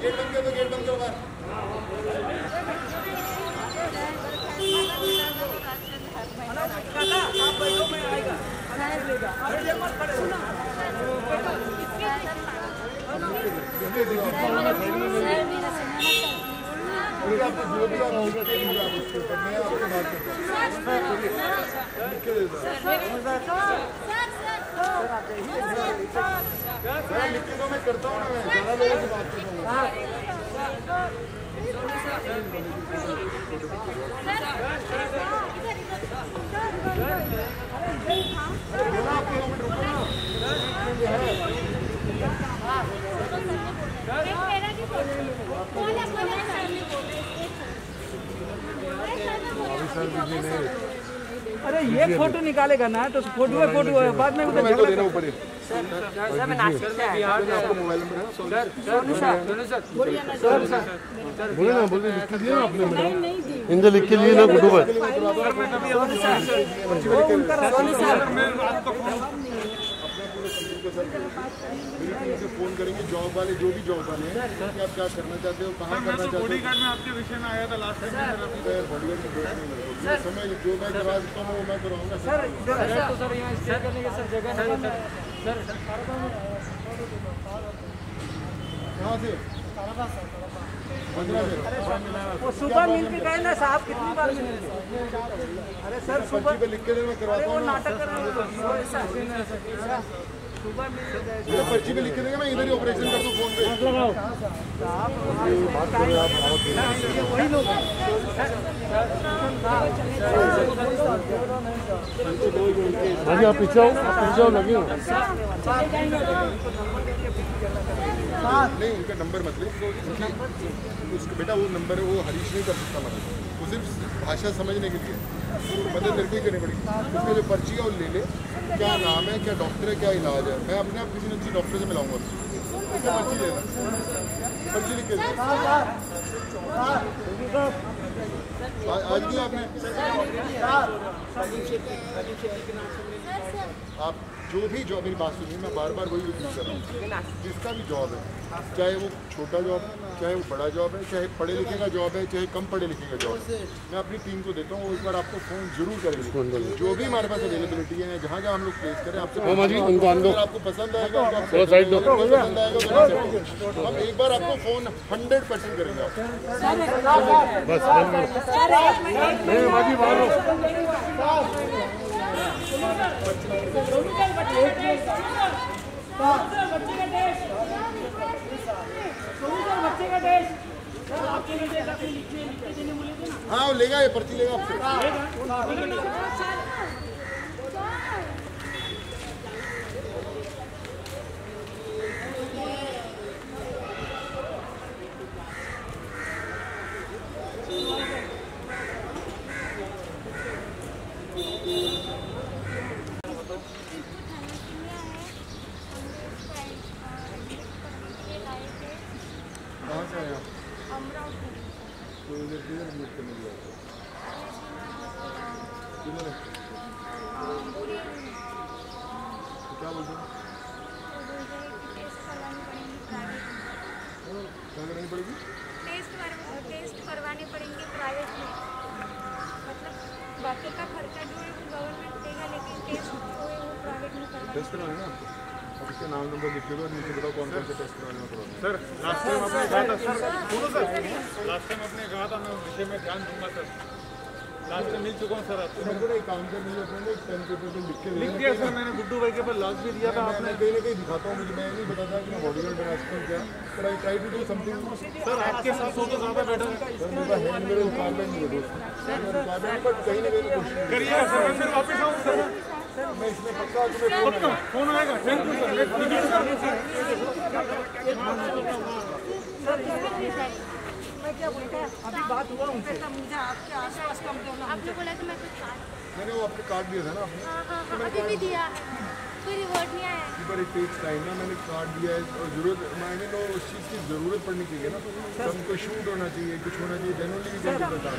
Gate बंद कर दो गेट बंद करो बाहर आप ऊपर मैं हूँ हूँ के तो मैं करता हूँ ना मैं ज़्यादा लोगों से बात करता हूँ बोला आप एक मिनट रुको ना अरे ये फ़ोटो निकालेगा ना तो फ़ोटो है फ़ोटो है बाद में उधर मेरे को झगड़ा देना ऊपर ही। आपको मोबाइल नंबर है बोले ना बोले लिख के दिया ना आपने मैडम इनसे लिख के लिए ना गुड्डू भाई मेरी टीम से फ़ोन करेंगे जॉब वाले जो भी जॉब वाले हैं कि आप क्या करना चाहते हो कहाँ करना चाहते हो में आपके विषय में आया था लास्ट टाइम मैं बॉलीवुड में दोस्त नहीं मेरे को मैं जो मैं करवा सकता हूँ वो मैं करवाऊँगा सर तो सर यहाँ स्टे करने के सर जगह नहीं है सर कहाँ से वो सुबह मिल के गए ना साहब कितनी बार मिले अरे सर सुबह लिख के दे मैं करवाता हूँ नाटक कर रहे हैं मुझे पर्ची पे लिख के देंगे मैं इधर ही ऑपरेशन कर दूँ फ़ोन पे? वही लोग। भाजी आप पीछे आओ आप पीछे आओ लगे नहीं उनका नंबर मत ले। उसका बेटा वो नंबर है वो हरीश नहीं कर सकता वो सिर्फ़ भाषा समझने के लिए तो मदद मेरे को ही करनी पड़ेगी उसका जो पर्ची है वो ले ले क्या नाम है क्या डॉक्टर है क्या इलाज है मैं अपने आप किसी न किसी डॉक्टर से मिलाऊँगा पर्ची ले ला पर्ची लिख के आज भी आपने आप जो भी जॉब मेरी बात सुनिए मैं बार बार वही रिपीट कर रहा हूँ। जिसका भी जॉब है चाहे वो छोटा जॉब है चाहे वो बड़ा जॉब है चाहे पढ़े लिखे का जॉब है चाहे कम पढ़े लिखे का जॉब है मैं अपनी टीम को देता हूँ वो एक बार आपको फ़ोन ज़रूर करेंगे। जो भी हमारे पास अवेलेबिलिटी है जहाँ जहाँ हम लोग प्लेस करें आपसे हाँ, आपको पसंद आएगा तो पसंद आएगा तो। हम एक बार आपको फ़ोन हंड्रेड परसेंट करेंगे आप। बस हो हाँ लेगा ये पर्ची लेगा। आपसे है क्या बोलते हैं क्या करनी पड़ेगी टेस्ट कर- टेस्ट करवाने पड़ेंगे प्राइवेट में मतलब बाकी का खर्चा जो है वो गवर्नमेंट देगा लेकिन टेस्ट जो है वो प्राइवेट में करवाना टेस्ट आपको? अब नाम नंबर लिख के नीचे बताओ कौन कौन से टेस्ट करवाने हैं सर लास्ट टाइम आपने कहा था सर सुनो सर लास्ट टाइम आपने कहा था मैं उस विषय में ध्यान दूँगा सर लास्ट टाइम मिल चुका हूँ सर आपको मेरे को एक काम करने के अपने एक पेन पेपर पे लिख के लिख दिया सर मैंने गुड्डू भाई के पास लास्ट भी दिया था कहीं ना कहीं दिखाता हूँ मुझे मैं नहीं बताता कि मैं बॉडी गार्ड बना सकता क्या but I try to do something sir आपके साथ हो तो ज़्यादा बेटर है सर मेरा है मेरे रिक्वायरमेंट नहीं है दोस्त मेरा रिक्वायरमेंट बट कहीं ना कहीं कोशिश करिएगा सर मैं फिर वापस आऊँ सर मैं इसमें पक्का तुम्हें पक्का फ़ोन आएगा thank you sir let me मैं क्या बोलता अभी बात हुआ उनसे मुझे आपके आसपास कम आपने बोला तो मैं कुछ मैंने वो आपको कार्ड दिया था ना आपने हाँ हाँ हाँ अभी भी दिया है कोई रिवॉर्ड नहीं आया है पर इट टेक्स टाइम ना मैंने कार्ड दिया है और ज़रूरत मैंने नो उस चीज़ की ज़रूरत पड़नी चाहिए ना कोई शूट होना चाहिए कुछ होना चाहिए then only we can do that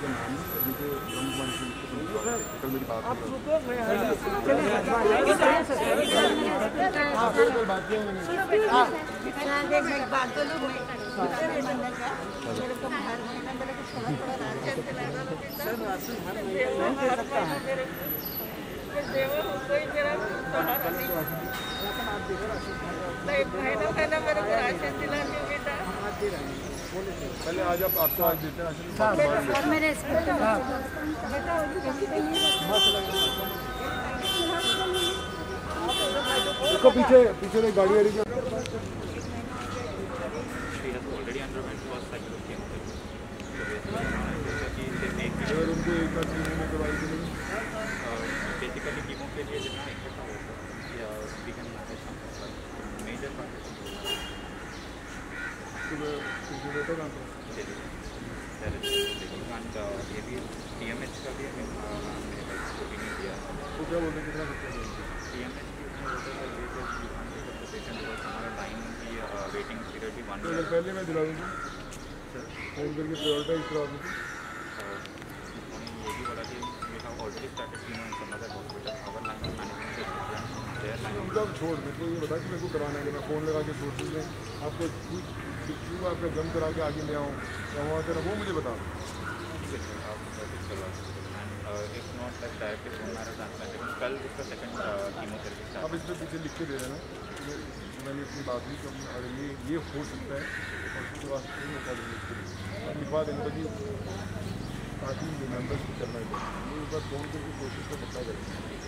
हूँ नहीं महीना महीना मेरे को राशन दिलाते बेटा पहले आज आप आपको आज देते हैं मेरे देखो पीछे पीछे एक गाड़ी आ रही है। एक already underwent first cycle of chemotherapy. So basically, कि जैसे एक अगर उनको एक बार चीज़ में करवाई थी नहीं बेसिकली कीमो के लिए जितना इकट्ठा होता है या we can manage major part सुबह सुबह बेटा कहाँ पर एंड पहले मैं दिला दूँगी फ़ोन करके प्रायोरिटाइज करा दूँगी ये भी बोला कि वी छोड़ मेरे को ये बता कि मेरे को कराना है कि मैं फ़ोन लगा के सोर्सेज में आपको क्यों आपका गम करा के आगे ले आऊँ या वहाँ से वो मुझे बता आप स्टार्ट इसमें पीछे लिख के दे कि मैं- मैंने अपनी बात हुई कि अगर ये ये हो सकता है, और उसके बाद तो के दे अब लिखवा देंगे ताकि ताकि रिमेंबर्स को करना ही। ये एक बार फ़ोन करके कोशिश तो पक्का करेंगे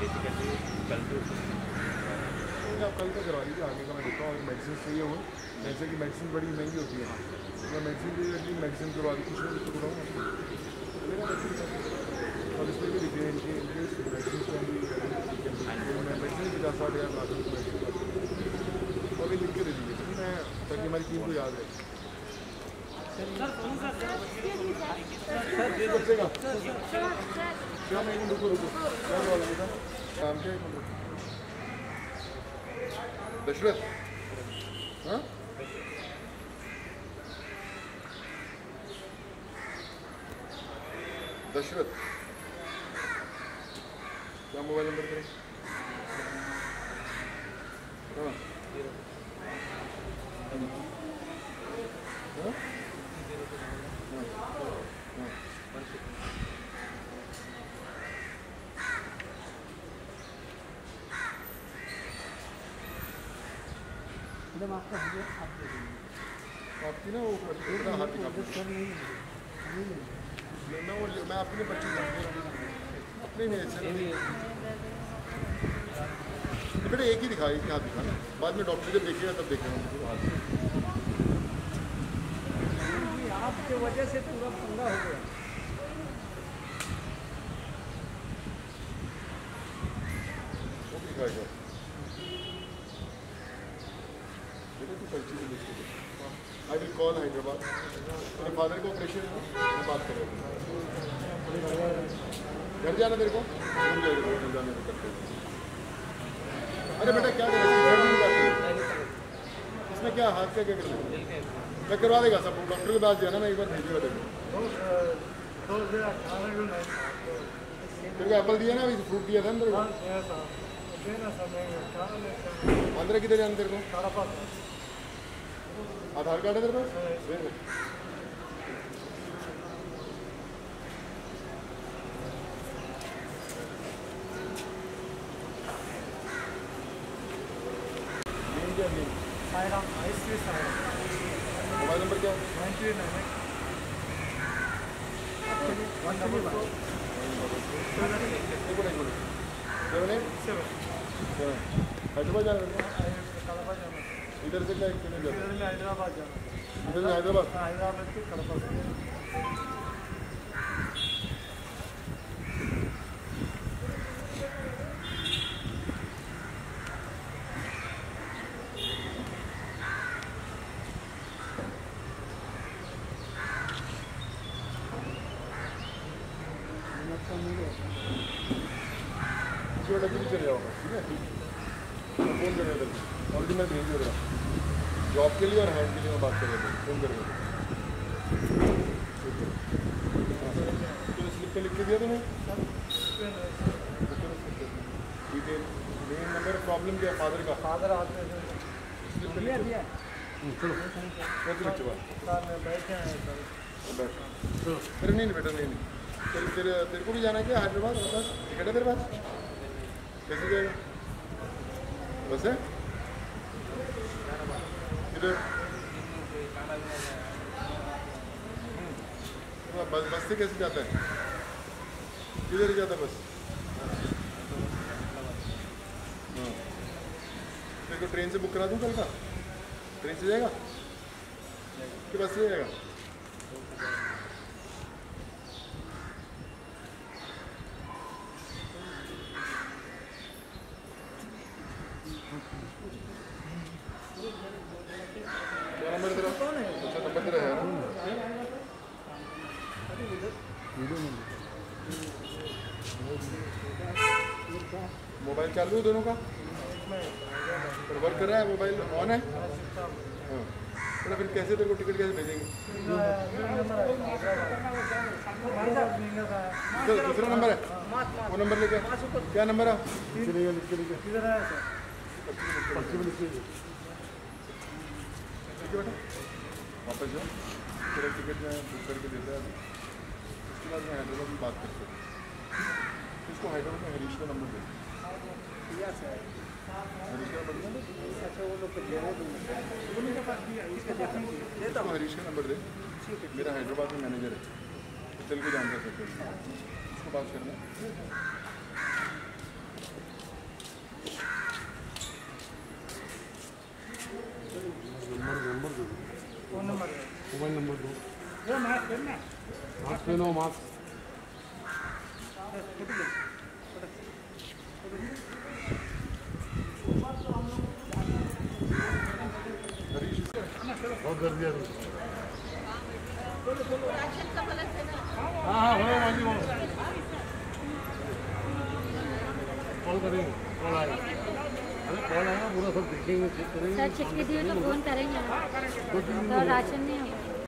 बेसिकली कल तो तो आप कल का करवा लीजिए आगे का मैं देखता हूँ अगर मेडिसिन चाहिए हो जैसे कि मेडिसिन बड़ी महँगी होती है मैं मेडिसिन के लिए मेडिसिन करवा दी कुछ ना कुछ तो कराऊँ और इसमें भी लिखे इनके इनके मेडिसिन भी मैं मेडिसिन पचास साठ हज़ार लाख रुपये तो अभी लिख के दे दीजिए ठीक है? मैं ताकि हमारी टीम को याद रहे। सर रुको रुको? क्या बोल रहा था काम क्या है दशरथ हाँ दशरथ क्या मोबाइल नंबर करें हाँ हाँ? मैडम आपका आप। आपकी ना वो हाथ दिखा नहीं नहीं मैं मैं मैं दूँगा अपने सर बेटा एक ही दिखा एक ही बाद में डॉक्टर जब देखेगा तब देखेगा आपके वजह से पूरा पंगा हो गया वो भी दिखाएगा बेटा तू पर्ची भी लिख के आई विल कॉल हैदराबाद? मेरे फादर को ऑपरेशन है बात करूँगा घर जाना तेरे को? जाने करते अरे बेटा क्या करें? इसमें क्या हाथ का क्या करना मैं करवा देगा सब डॉक्टर के पास जाना मैं एक बार भेजूँगा देखो तेरे को एप्पल दिया ना अभी फ्रूट दिया था ना तेरे को? आंध्र किधर जाना तेरे को? आधार कार्ड है तेरे पास? मोबाइल नंबर क्या है मिनट, एक minute. Seven eight seven. Hyderabad जाना है? इधर से क्या इधर में हैदराबाद जाना इधर से हैदराबाद? हाँ, हैदराबाद से कड़पा से। से चले जाओगे ठीक है? फ़ोन करेगा ऑलरेडी मैं भेज था जॉब के लिए और हैंड के लिए मैं बात कर रहा था। फ़ोन करेगा तो स्लिप पे लिख के दिया डिटेल मेन नंबर प्रॉब्लम क्या फादर का। फादर आते थे स्लिप पे लिख दिया। कैसे लिख चुका। सर में बैठे हैं सर फिर नहीं बेटा नहीं नहीं। तेरे तेरे तेरे को भी जाना क्या? हैदराबाद टिकट है तेरे पास? कैसे जाएगा? बस है हाँ, बस बस से कैसे जाता है? किधर जाता है बस। हाँ। तेरे को ट्रेन से बुक करा दूँ कल का? ट्रेन से जाएगा? कि बस से जाएगा? क्या नंबर तेरा अच्छा नंबर तेरा है मोबाइल चालू है दोनों का वर्क कर रहा है मोबाइल ऑन है हाँ फिर कैसे तेरे को टिकट कैसे भेजेंगे दूसरा नंबर है वो नंबर लेके क्या नंबर है है ठीक है बेटा वापस जाओ। तेरा टिकट मैं बुक करके देता है। उसके बाद मैं हैदराबाद में बात करता हूँ। इसको हैदराबाद में हरीश का नंबर दे। हरीश का नंबर अच्छा वो लोग तो दे रहे थे इसका देखिए इसको हरीश का नंबर दे। मेरा हैदराबाद में मैनेजर है। चल के जानता सकते उसको बात करना नंबर नंबर दो फ़ोन नंबर है मोबाइल नंबर दो। मास्क पहनना मास्क पहनो मास्क। बहुत तुमने हाँ हाँ हो माजी हो कॉल करेंगे कॉल आएगा। सर चिट्ठी दिए तो फ़ोन करेंगे। तो राशन नहीं होगा।